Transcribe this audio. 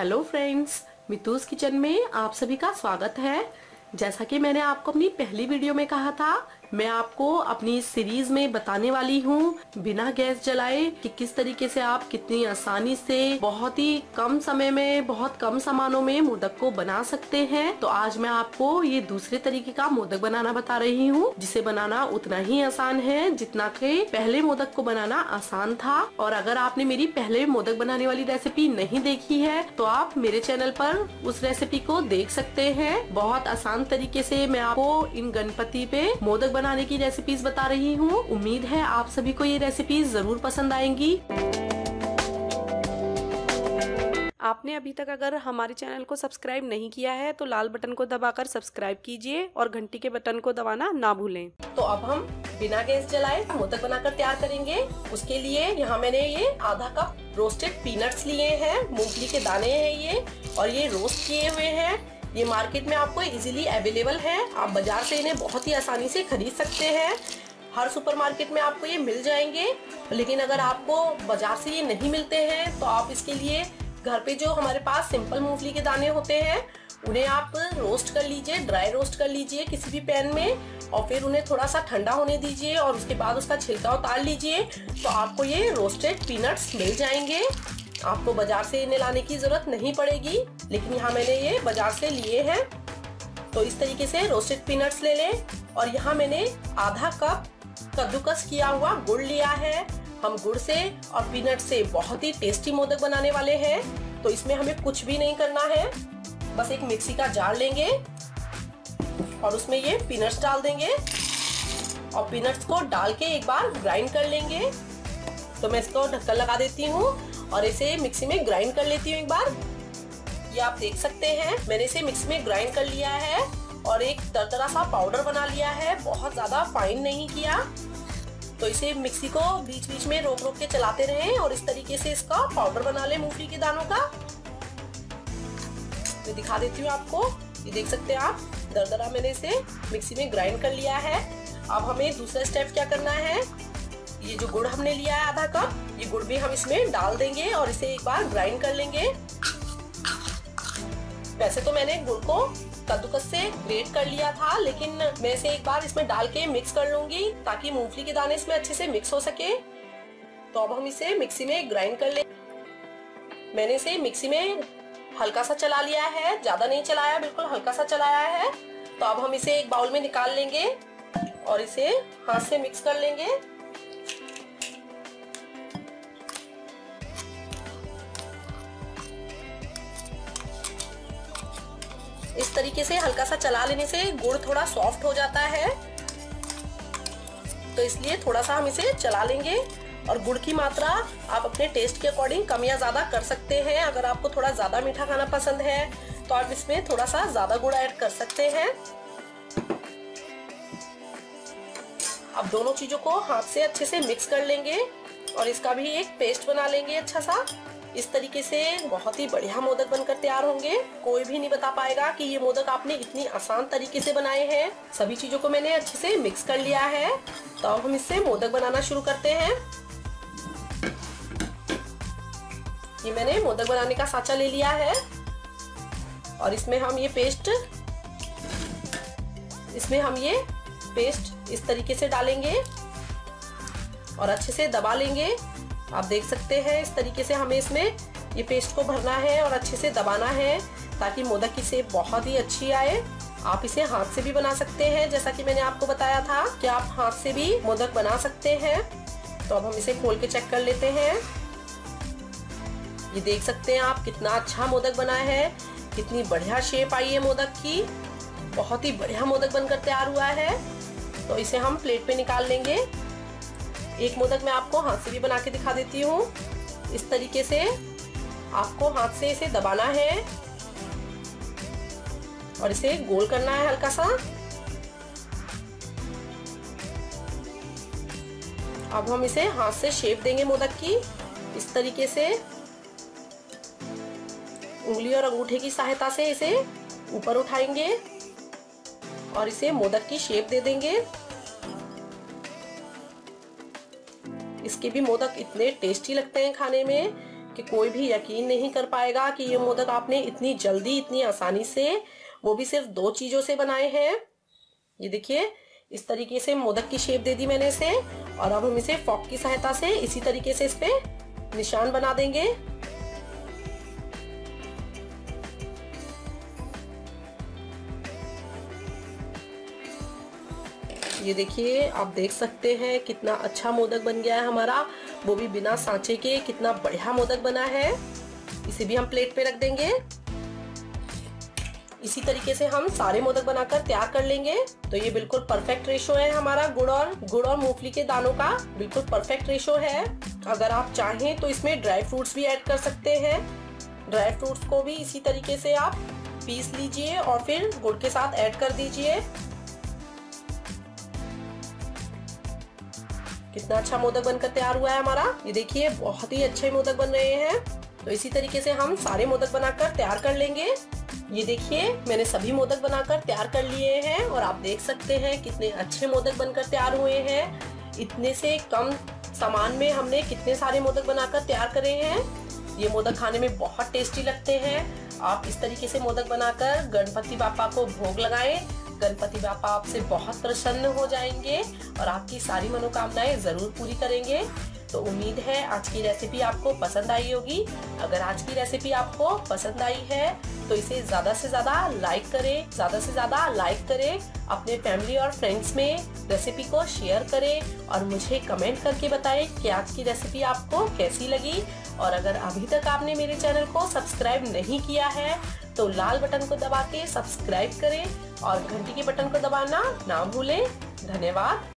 Hello friends मितूस kitchen में आप सभी का स्वागत है। जैसा कि मैंने आपको अपनी पहली वीडियो में कहा था मैं आपको अपनी इस सीरीज़ में बताने वाली हूँ, बिना गैस जलाए, कि किस तरीके से आप कितनी आसानी से बहुत ही कम समय में, बहुत कम सामानों में मोदक को बना सकते हैं। तो आज मैं आपको ये दूसरे तरीके का मोदक बनाना बता रही हूँ, जिसे बनाना उतना ही आसान है, जितना के पहले मोदक को बनाना आसान था। और अगर आपने मेरी पहले मोदक बनाने वाली रेसिपी नहीं देखी है तो आप मेरे चैनल पर उस रेसिपी को देख सकते हैं। बहुत आसान तरीके से मैं आपको इन गणपति पे मोदक बनाने की रेसिपीज़ बता रही हूँ। उम्मीद है आप सभी को ये रेसिपीज़ ज़रूर पसंद आएँगी। आपने अभी तक अगर हमारे चैनल को सब्सक्राइब नहीं किया है तो लाल बटन को दबाकर सब्सक्राइब कीजिए और घंटी के बटन को दबाना ना भूलें। तो अब हम बिना गैस जलाए मोदक बनाकर तैयार करेंगे। उसके लिए यहाँ मैंने ये आधा कप रोस्टेड पीनट्स लिए हैं। मूंगफली के दाने हैं ये और ये रोस्ट किए हुए हैं। ये मार्केट में आपको इजीली अवेलेबल है। आप बाज़ार से इन्हें बहुत ही आसानी से खरीद सकते हैं। हर सुपरमार्केट में आपको ये मिल जाएँगे। लेकिन अगर आपको बाज़ार से ये नहीं मिलते हैं तो आप इसके लिए घर पे जो हमारे पास सिंपल मूंगफली के दाने होते हैं, उन्हें आप रोस्ट कर लीजिए ड्राई रोस्ट कर लीजिए किसी भी पैन में और फिर उन्हें थोड़ा सा ठंडा होने दीजिए और उसके बाद उसका छिलका उतार लीजिए तो आपको ये रोस्टेड पीनट्स मिल जाएँगे। आपको बाज़ार से इन्हें लाने की ज़रूरत नहीं पड़ेगी, लेकिन यहाँ मैंने ये बाज़ार से लिए हैं। तो इस तरीके से रोस्टेड पीनट्स ले लें, और यहाँ मैंने आधा कप कद्दूकस किया हुआ गुड़ लिया है। हम गुड़ से और पीनट से बहुत ही टेस्टी मोदक बनाने वाले हैं तो इसमें हमें कुछ भी नहीं करना है। बस एक मिक्सी का जार लेंगे, और उसमें ये पीनट्स डाल देंगे, और पीनट्स को डाल के एक बार ग्राइंड कर लेंगे। तो मैं इसको ढक्कन लगा देती हूँ और इसे मिक्सी में ग्राइंड कर लेती हूँ एक बार। ये आप देख सकते हैं, मैंने इसे मिक्सी में ग्राइंड कर लिया है और एक तरतरा सा पाउडर बना लिया है, बहुत ज़्यादा फाइन नहीं किया। तो इसे मिक्सी को बीच बीच में रोक रोक के चलाते रहे और इस तरीके से इसका पाउडर बना ले मूंगफली के दानों का। तो दिखा देती हूँ आपको, ये देख सकते हैं आप दरदरा मैंने इसे मिक्सी में ग्राइंड कर लिया है। अब हमें दूसरा स्टेप क्या करना है? ये जो गुड़ हमने लिया है आधा कप, ये गुड़ भी हम इसमें डाल देंगे और इसे एक बार ग्राइंड कर लेंगे। वैसे तो मैंने गुड़ को कद्दूकस से ग्रेट कर लिया था, लेकिन मैं इसे एक बार इसमें डाल के मिक्स कर लूँगी ताकि मूंगफली के दाने इसमें अच्छे से मिक्स हो सके। तो अब हम इसे मिक्सी में ग्राइंड कर ले। मैंने इसे मिक्सी में हल्का सा चला लिया है, ज़्यादा नहीं चलाया, बिल्कुल हल्का सा चलाया है। तो अब हम इसे एक बाउल में निकाल लेंगे और इसे हाथ से मिक्स कर लेंगे। इस तरीके से हल्का सा चला लेने से गुड़ थोड़ा सॉफ्ट हो जाता है। तो इसलिए थोड़ा सा हम इसे चला लेंगे और गुड़ की मात्रा आप अपने टेस्ट के अकॉर्डिंग कम या ज़्यादा कर सकते हैं। अगर आपको थोड़ा ज़्यादा मीठा खाना पसंद है तो आप इसमें थोड़ा सा ज़्यादा गुड़ ऐड कर सकते हैं। अब दोनों चीज़ों को हाथ से अच्छे से मिक्स कर लेंगे और इसका भी एक पेस्ट बना लेंगे अच्छा सा। इस तरीके से बहुत ही बढ़िया मोदक बनकर तैयार होंगे। कोई भी नहीं बता पाएगा कि ये मोदक आपने इतनी आसान तरीके से बनाए हैं। सभी चीज़ों को मैंने अच्छे से मिक्स कर लिया है। तो अब हम इससे मोदक बनाना शुरू करते हैं। ये मैंने मोदक बनाने का साचा ले लिया है। और इसमें हम ये पेस्ट इसमें हम ये पेस्ट इस तरीके से डालेंगे। और अच्छे से दबा लेंगे। आप देख सकते हैं इस तरीके से हमें इसमें ये पेस्ट को भरना है और अच्छे से दबाना है ताकि मोदक की सेप बहुत ही अच्छी आए। आप इसे हाथ से भी बना सकते हैं। जैसा कि मैंने आपको बताया था कि आप हाथ से भी मोदक बना सकते हैं। तो अब हम इसे खोल के चेक कर लेते हैं। ये देख सकते हैं आप कितना अच्छा मोदक बना है। कितनी बढ़िया शेप आई है मोदक की। बहुत ही बढ़िया मोदक बनकर तैयार हुआ है। तो इसे हम प्लेट पे निकाल लेंगे। एक मोदक मैं आपको हाथ से भी बना के दिखा देती हूँ। इस तरीके से आपको हाथ से इसे दबाना है। और इसे गोल करना है हल्का सा अब हम इसे हाथ से शेप देंगे मोदक की। इस तरीके से उंगली और अंगूठे की सहायता से इसे ऊपर उठाएँगे और इसे मोदक की शेप दे देंगे। इसके भी मोदक इतने टेस्टी लगते हैं खाने में कि कोई भी यकीन नहीं कर पाएगा कि ये मोदक आपने इतनी जल्दी, इतनी आसानी से, वो भी सिर्फ़ दो चीज़ों से बनाए हैं। ये देखिए, इस तरीके से मोदक की शेप दे दी मैंने इसे और अब हम इसे फॉक की सहायता से इसी तरीके से इस पे निशान बना देंगे। ये देखिए, आप देख सकते हैं कितना अच्छा मोदक बन गया है हमारा। वो भी बिना सांचे के कितना बढ़िया मोदक बना है। इसे भी हम प्लेट पे रख देंगे। इसी तरीके से हम सारे मोदक बनाकर तैयार कर लेंगे। तो ये बिल्कुल परफेक्ट रेशो है हमारा गुड़ और गुड़ और मूंगफली के दानों का। बिल्कुल परफेक्ट रेशो है। अगर आप चाहें तो इसमें ड्राई फ्रूट्स भी ऐड कर सकते हैं। ड्राई फ्रूट्स को भी इसी तरीके से आप पीस लीजिए और फिर गुड़ के साथ ऐड कर दीजिए। कितना अच्छा मोदक बनकर तैयार हुआ है हमारा। ये देखिए, बहुत ही अच्छे मोदक बन रहे हैं। तो इसी तरीके से हम सारे मोदक बनाकर तैयार कर लेंगे। ये देखिए, मैंने सभी मोदक बनाकर तैयार कर लिए हैं और आप देख सकते हैं कितने अच्छे मोदक बनकर तैयार हुए हैं। इतने से कम सामान में हमने कितने सारे मोदक बनाकर तैयार करे हैं। ये मोदक खाने में बहुत टेस्टी लगते हैं। आप इस तरीके से मोदक बनाकर गणपति बापा को भोग लगाएँ। गणपति बापा आपसे बहुत प्रसन्न हो जाएँगे और आपकी सारी मनोकामनाएँ ज़रूर पूरी करेंगे। तो उम्मीद है आज की रेसिपी आपको पसंद आई होगी। अगर आज की रेसिपी आपको पसंद आई है तो इसे ज़्यादा से ज़्यादा लाइक करें, ज़्यादा से ज़्यादा लाइक करें, अपने फैमिली और फ्रेंड्स में रेसिपी को शेयर करें और मुझे कमेंट करके बताएँ कि आज की रेसिपी आपको कैसी लगी। और अगर अभी तक आपने मेरे चैनल को सब्सक्राइब नहीं किया है तो लाल बटन को दबा के सब्सक्राइब करें और घंटी के बटन को दबाना ना भूलें। धन्यवाद।